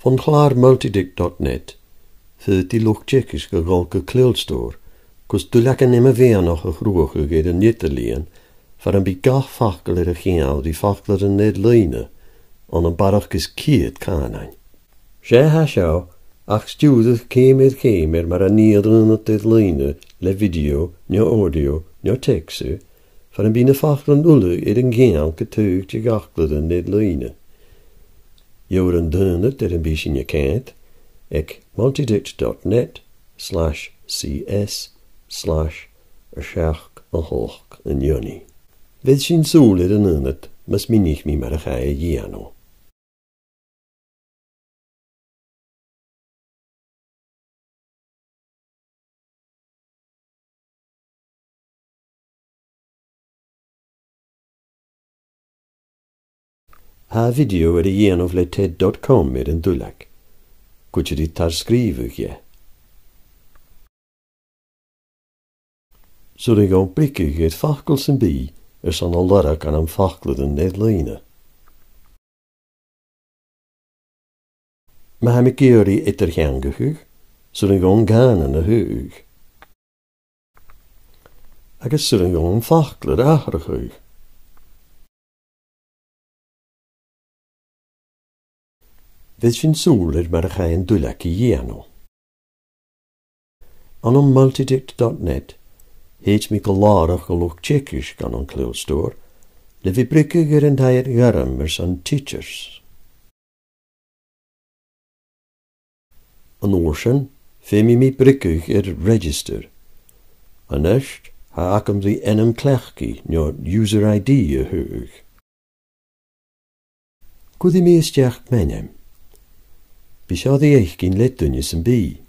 Van klaarmultidict.net fydd di lwch tjekis gygal gyclilstor, cos dwlac yn ymma fe anoch y chrwch y gyd yn nidderlien, far yn bi gach ffacl yr eich iawn di ffacl yn nid leine, ond yn barach gys cyd canain. Se ha sio, ach stiwdydd cym i'r cym er mar a niad yn ydydd leine, le fideo, nio audio, nio textu, far yn bi'n y ffacl yn ulu i'r yn gyn gytug ti gachlyd yn nid leine. Yw'r yn dynud er yn bys yn y cant, ec multidict.net slash cs slash hoch yn ioni. Fydd sy'n sŵl i'r yn ynydd, mas a chai Ha video er det genomflet TED.com med en dullag. Kutsi dit tar skrivu kje. Så det gav blikki kje et fakulsen bi, er sann allara kan han fakluden nedløyne. Men hem ikke gjør i etterkjenge hug, så den gong gærnene hug. Jeg er så den gong fakler er hug. Fydd sy'n sŵl i'r mar a chael dwylac i iano. An on multidict.net heet mi galarach go lwch tjekish gan an kleelstoor, le vi brikke ger en tair garam er san teachers. An oorsen fe mi brikke er register. An est ha akam di enem klechki njo user ID a hug. Gudi mi is menem. Bhí seád éich cin le dunne san bí.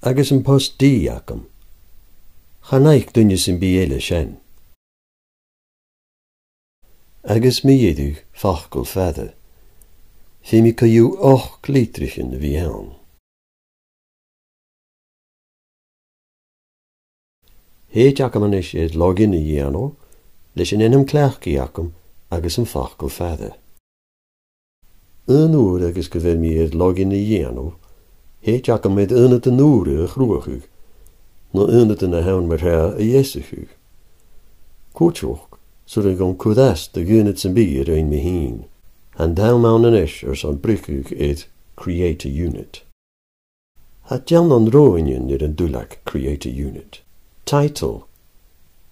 Agus an postdíí acham. Chanaic dunne sin bí éile sin. Agus mé dhéadú fachcail feada. Fé mi caiú 8 lítrisin bhí hen. Héit achaman is iad loginna dhéanó leis an inam cleachcií acham agus an fachcail feada. an uair agus go bheith míad login na dhéanamh, héteach go méid ina an nuair a chruachuig, nó ina na hen mar the a dhéisachuig. Cúteoch so an gom chudáas de gúna san bí ar aon mihín, an damán an isis ar san bricuúg iad Create a Unit. Tá dean an roiin ar an dúlaach Create a Unit. Title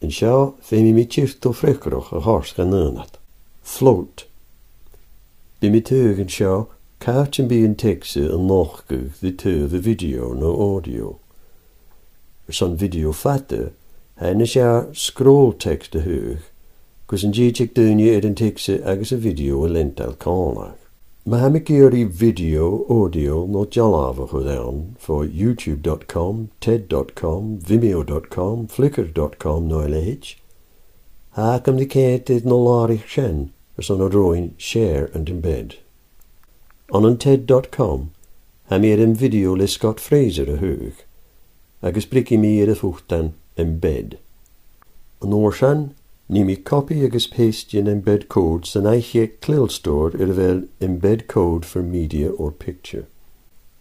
in seo féimi mí tíirtó freicarach a hás gan nánat. Float Bi mi tugen seo, cáit an bí an teise an nachguh the tu the video no audio. Er son video fatte, sé scroll text a hug, gus an ddíteag duine ar an teise agus a video a lental cánach. Ma ha i video, audio no jalava chud an for youtube.com, ted.com, vimeo.com, flickr.com no LH. Ha kam di céit no lárich sin, as on a drawing share and embed. On ted.com ha video le Scott Fraser a hug, agus briki mi er a fuchtan embed. An orsan, ni mi copy agus paste in embed code san eiche clilstore er vel embed code for media or picture.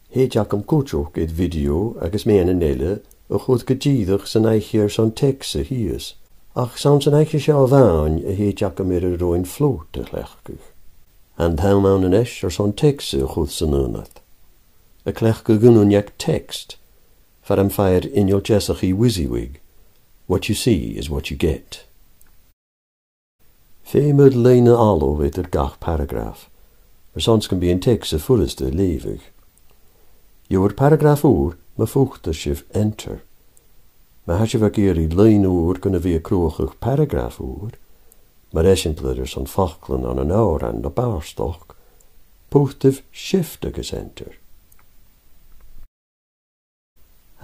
He jacam cochoch et video agus me an nelle a chud gedíidech san eiche er san texe hies ach san san eiche se bhain a hé deach mé a roin flót a chhlechcuch. An thaán an eis ar san texe chud san núnat. A clech go gunúneag text, far an feir inol jesach i WYSIWYG. What you see is what you get. Féimid leine allo weet er gach paragraaf, er sans kan be een tekst a fulleste levig. Joer paragraaf oer, me vocht sif enter. me ha se vergéirí leúr gona bhí crochuch paragraf úr, mar eisiimplidir san fachlan an an áir an na barstoch, pochtah sifte gesenter.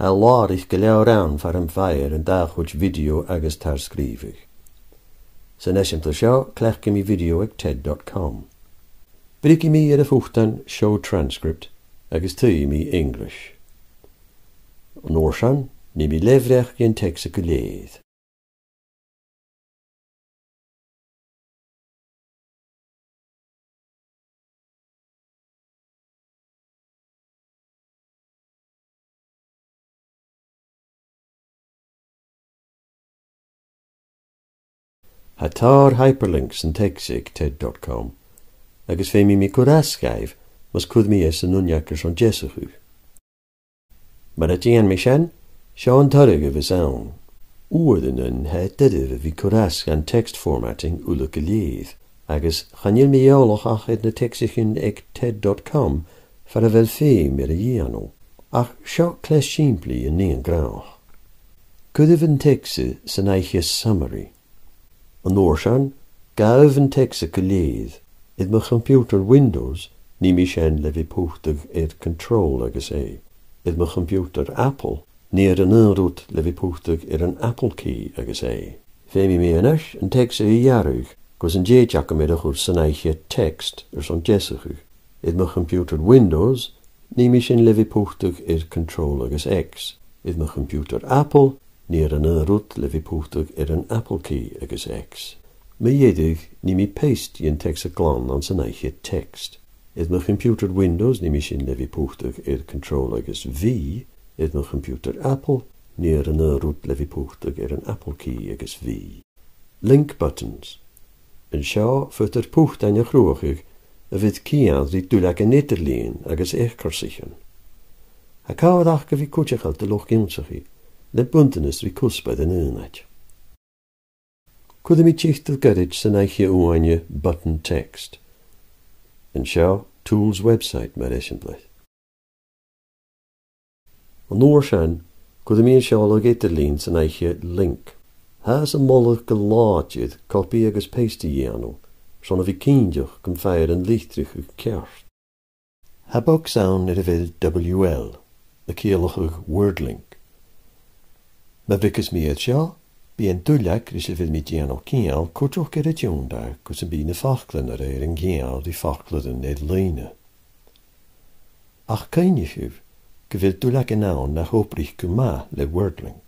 Tá láirich go leabh ran far an féir an dachuid video agus tar scríbih. San eisiimta seo clechci mi video ag TED.com. Brici mí ar a fuchtan show transcript agus tuí mí English. An nóir san ni mi lefrech gen teks. Hatar hyperlinks yn tegsig TED.com agos fe mi mi cwrdd mas cwrdd mi es yn Jesu Sean Tarrig of his own. Uwyrddyn he dydydd fi cwrasg an text formatting ulyg y lydd, agos chanil mi eolwch achyd na texichin ec ted.com fara fel ffeim i'r i anw, ach sio cles simpli yn ni'n grawch. Gwyddyf yn texi sy'n eich summary. Yn orsian, gaf yn texi cylydd, id my computer Windows ni mi sien lefi pwchtig i'r control agos e, id my computer Apple Nier an nárút le bhí púteach ar an Applecí agus é. Féimi mé anis an text i dhearúch gos an déteach mé a chuir sannéiche text ar san deasachu. Iad mo computer Windows ní mé sin lefi púteach ar Control agus X. Iad mo computer Apple níir er an nárút lefi púteach ar an Applecí agus X. Mae iedig ni mi paste i yn text a glan an sannéiche text. Iad mo computer Windows ní mé sin lefi púteach ar Control agus V, na computer Apple níar an rút levi púchtach ar an Apple Key agus V. Link buttons. An seo futar púcht aine chruachig a bhid cíad rí dú le an nétarlíon agus échcarsichen. Ha cáach go bhí cúteachal de loch gimsaí, le buntanas rí cuspa den únaid. Cud mí tíchttal garid button text. An seo Tools website. An nóir sein go míon seo le gétarlín san eiche link. Has an mollach go láiad copí agus péiste dhéanú, son a bhí cíideach gon feir an lítrich ag ceart. Habog saon ar a bhfuil WL, na céalach Wordlink. Me bhicas míad seo, bí an dúleach ris a bhfuil mí déanach cíal cuteach ar a dúnda gus a bí na fachlan ar éir an ggéal dí fachladan éad líine. Ach caiineifiúh gofuil dúla gnáán na hóprich go má le Wordling.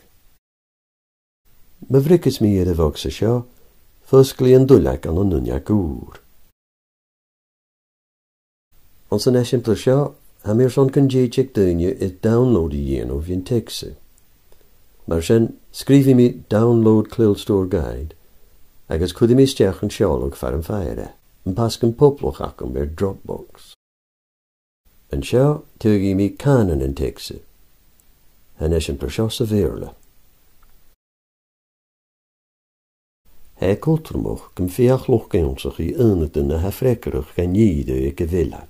Mehrichas mí ar a bhag sa seo, fusclíon dúlaach an anúne gúr. An san eisiimpla seo ha mé son gandéideag daine i downloadí dhéanú hín tese. Mar sin scríhí mí download Clillstore Guide agus chudí mí steach an seolog fear an feire, an pas an poblach acham ar Dropbox. an seo tugaí mí canan an tese, an is an perseo sa bhéle. Hé kulturmoch gom féach lochgéonsach í ionnatain na hefrekerach gan níide ag go bhile.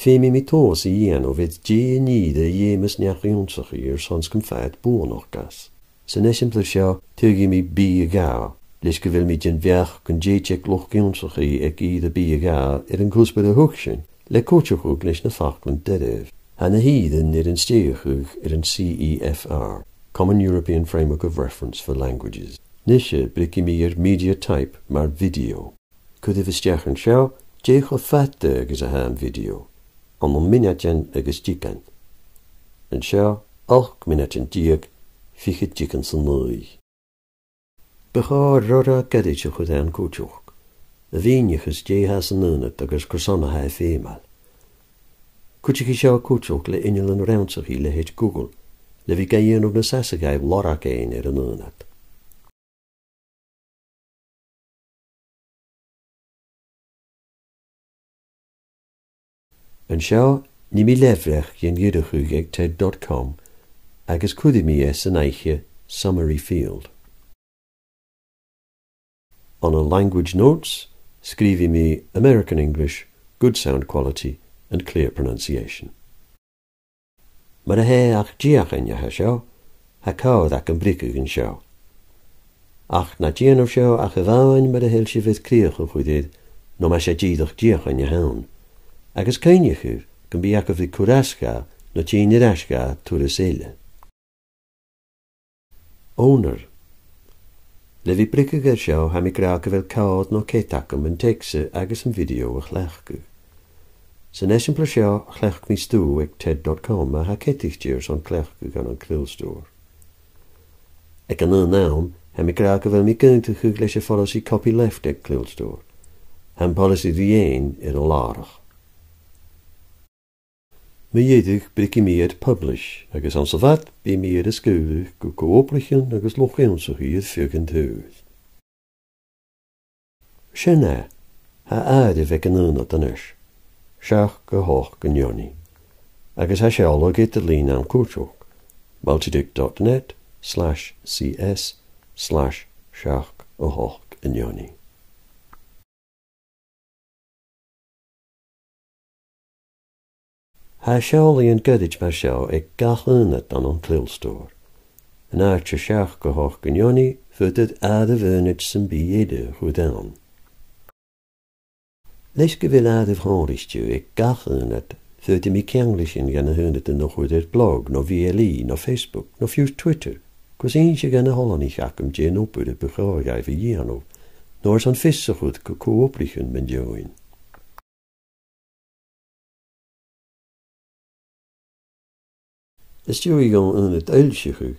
Fémi mí tos í dhéan ó bheit dé níide dhémas neachíonsach ar sans gom féit búnach gas. San isimpla seo tugi mí bí a gá, leis go bhfuil mí gin bheach gon déiteic lochgéonsach í ag iad a bí a gá ar an gúspa a thug sin. le cóteachúg leis na fachlan deidirh, hena hían ar an stéochuch ar an CEFR, Common European Framework of Reference for Languages. Nise brici mí ar mediatype mar video. Cud i bhisteachan seo déocha fete agus a háim video, an an miniten agus dícan. An seo 8 miniten díag fiche dícan san nuí. Beá rora gadéite chud an cóteach, a bhíinechas déthe san nunat agus cosannathe fémal. Sio cwtioch le unil yn rewnsach i le heid Google, le o'r nesasagaif lorac ein er yn ynad. An seo ní mi lefrech gin dúidechuig ag ted.com agus cudi mi es an eiche Summary Field. On a language notes, scrivi mi American English, good sound quality and clear pronunciation. Mae'n he ach diach yn iach sio, ha cawd ac yn bricig yn sio. Ach na dian o sio ach y fawain mae'n hel si fydd criach yn chwydydd, no mae si diddach diach yn iach hawn. Agus cainiach yw, gan bi ac o fydd cwrasga no ti'n i'r asga tŵr y seile. Owner Le vi brygge gyr sio ham i graag fel cawd no cetacum yn tegse agos yn fideo o'ch lechgyg. San esimpla seo chlech ag ted.com a ha clechcu gan an clúlstúr. Ag an nám ha mi gra go bhfuil mi gynta chu leis a policy copy left ag clúlstúr. Han policy dhéin ar a lárach. Mi publish agus an bí míad a scoúh go cóoplichan agus lochéonsach iad figan túúd. Sinné, ha aide bheith an úna danis, seach go hoch go Joni. Agus ha seála git a lín an cúteach, multidic.net slash cs slash seach ó hoch an Joni. Ha seálaíon goid mar seo ag gachúna an an clílstóir. An áirte seach go hoch go Joni futad ad a. Leis go bhfuil ad ah háiristú ag gachúnat fuidir mí ceanglisin gan na húnat an noch chuid blog nó VLí nó Facebook nó fiús Twitter, gus on se gan na Hollaní cheacham dé ópuide beágaibh a dhéanú, nóir an fisa chud go cóoprichún men deoin. Is stúí go an het eilsechu,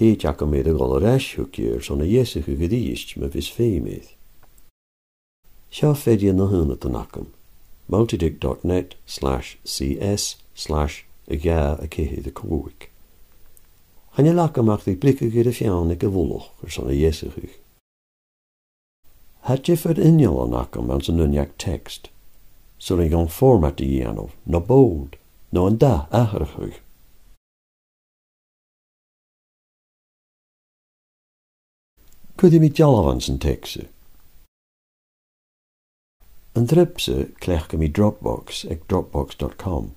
héteach go méid a gáil reisisiúcéir son na dhéasachu go ríist me vis féimiid. Seo féidir na húna an nacham, multidic.net slash cs slash a ga a céhéad a cóig. Channe leach amach í blica gur a bhlach ar injal an text, so ag format i dhéanamh, nó bód, nó an da aharachuch. Cudi. An dripse klech mi Dropbox ag dropbox.com.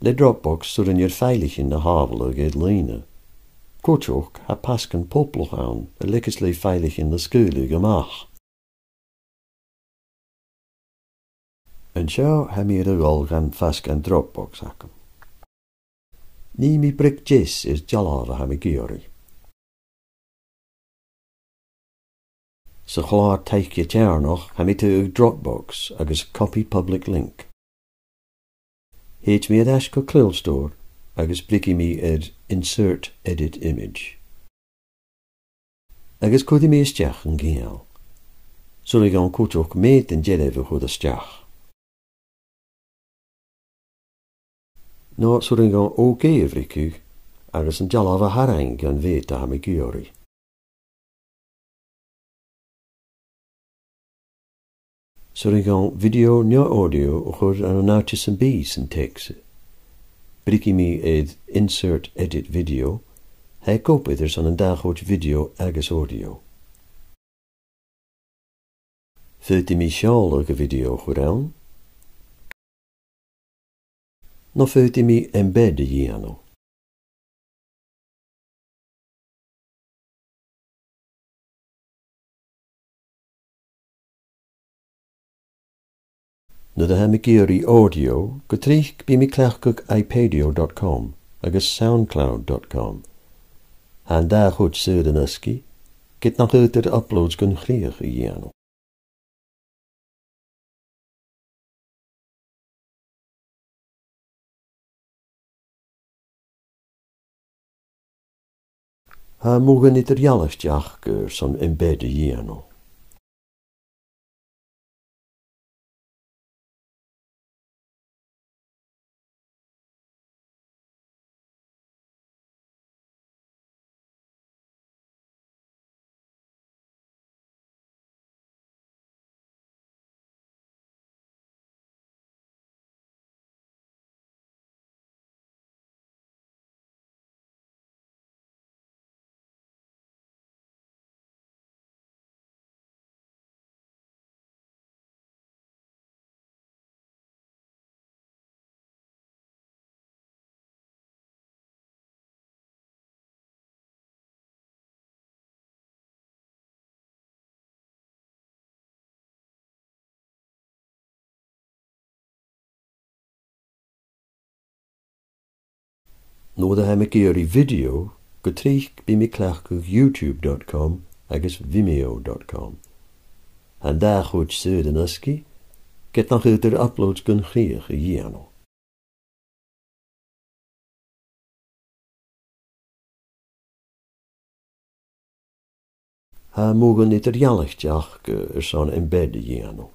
Le Dropbox in je veilig in de havele geet leine. Kortjoch ha pasken poploch aan, a likkes le veilig in de skule gemach. En sjou ha mi de rol gan fask an Dropbox hakken. Ni mi jis is jalava ha mi giori. Sa chláir teiche tearnach ha mi tú ag Dropbox agus copy public link. Héit mi eis go clúilstór agus blici mi ed insert edit image. Agus chudi mi isteach an géal. Sul ag an cúteach méid an jeadh chud isteach. Nó sú an gan ógéomhriú agus an dealah a haing an bhéit a ha mi gúirí. An video neo audio ó chur an an áte an bí san teise. Briki mi id insert edit video, he kopiders an an daghoort video agus audio. Mi sjálege video goed aan? No fut mi embedde jiano. Na de ha géirí audio go tríich bí mi cleachcuh iPadio.com agus soundcloud.com. Han da chud suúd an uski, get nach er uploads gun chríoch i dhéanam. Ha mogen it er jallisteach gur son embedde dhéanam. Nó a ha me géirí video go tríich bí mi cleach go youtube.com agus vimeo.com. An da chud suúd an uski, get er uploads gun chríoch a dhéanam. Ha mógan idir ar san embedde dhéanam.